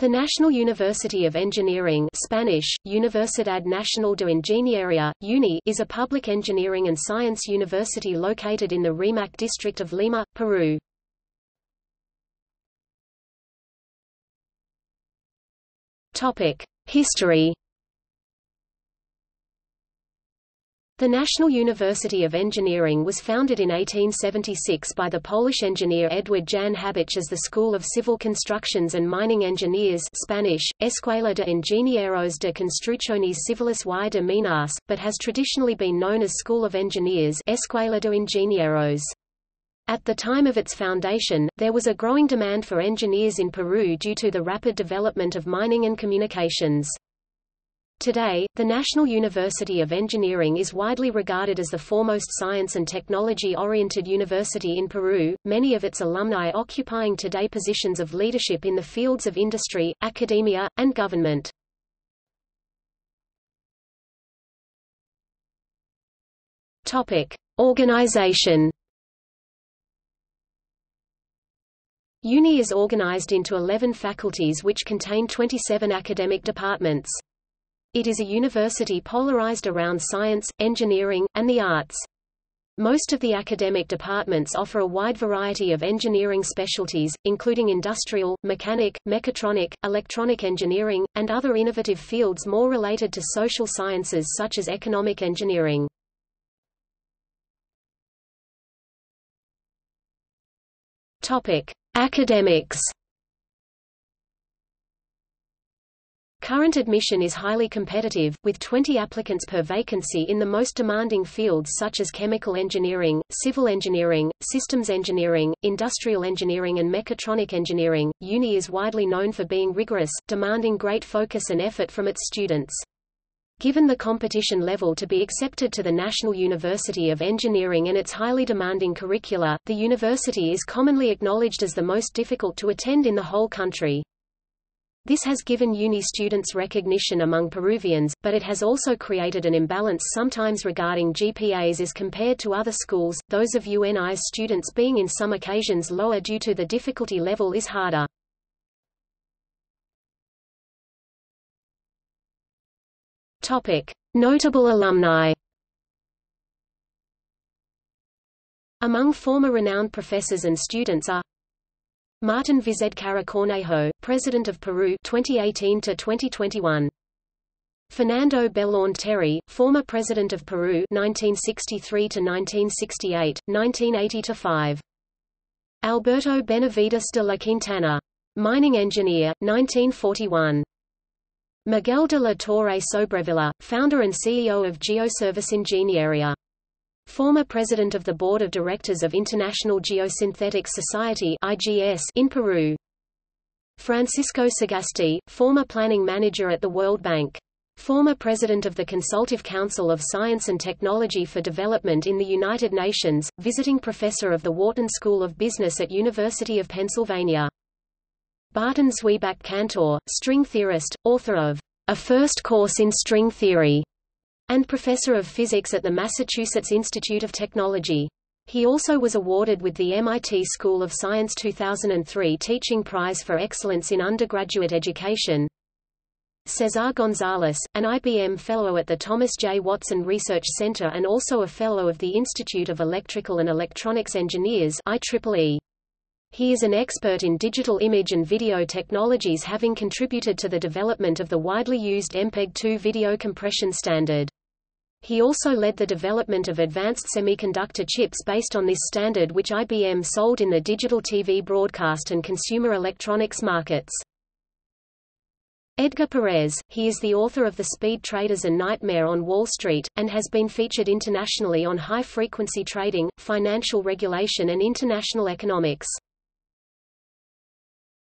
The National University of Engineering Spanish, Universidad Nacional de Ingeniería, UNI is a public engineering and science university located in the Rimac district of Lima, Peru. History The National University of Engineering was founded in 1876 by the Polish engineer Edward Jan Habich as the School of Civil Constructions and Mining Engineers Spanish, Escuela de Ingenieros de Construcciones Civiles y de Minas, but has traditionally been known as School of Engineers Escuela de Ingenieros. At the time of its foundation, there was a growing demand for engineers in Peru due to the rapid development of mining and communications. Today, the National University of Engineering is widely regarded as the foremost science and technology-oriented university in Peru, many of its alumni occupying today positions of leadership in the fields of industry, academia, and government. Topic: Organization. UNI is organized into 11 faculties which contain 27 academic departments. It is a university polarized around science, engineering, and the arts. Most of the academic departments offer a wide variety of engineering specialties, including industrial, mechanic, mechatronic, electronic engineering, and other innovative fields more related to social sciences such as economic engineering. Topic: Academics Current admission is highly competitive, with 20 applicants per vacancy in the most demanding fields such as chemical engineering, civil engineering, systems engineering, industrial engineering and mechatronic engineering. UNI is widely known for being rigorous, demanding great focus and effort from its students. Given the competition level to be accepted to the National University of Engineering and its highly demanding curricula, the university is commonly acknowledged as the most difficult to attend in the whole country. This has given uni students recognition among Peruvians, but it has also created an imbalance sometimes regarding GPAs as compared to other schools, those of UNI's students being in some occasions lower due to the difficulty level is harder. Notable alumni. Among former renowned professors and students are Martin Vizcarra Cornejo, President of Peru 2018 to 2021. Fernando Belaúnde Terry, former President of Peru 1963 to 1968, 1980 to 5. Alberto Benavides de la Quintana, mining engineer, 1941. Miguel de la Torre Sobrevilla, founder and CEO of Geoservice Ingeniería. Former president of the Board of Directors of International Geosynthetics Society IGS in Peru. Francisco Sagasti, former planning manager at the World Bank. Former president of the Consultative Council of Science and Technology for Development in the United Nations, visiting professor of the Wharton School of Business at University of Pennsylvania. Barton Zwiebach Cantor, string theorist, author of A First Course in String Theory, and professor of physics at the Massachusetts Institute of Technology. He also was awarded with the MIT School of Science 2003 Teaching Prize for Excellence in Undergraduate Education. Cesar Gonzalez, an IBM Fellow at the Thomas J. Watson Research Center and also a Fellow of the Institute of Electrical and Electronics Engineers IEEE. He is an expert in digital image and video technologies having contributed to the development of the widely used MPEG-2 video compression standard. He also led the development of advanced semiconductor chips based on this standard which IBM sold in the digital TV broadcast and consumer electronics markets. Edgar Perez, he is the author of The Speed Traders and Nightmare on Wall Street, and has been featured internationally on high-frequency trading, financial regulation and international economics.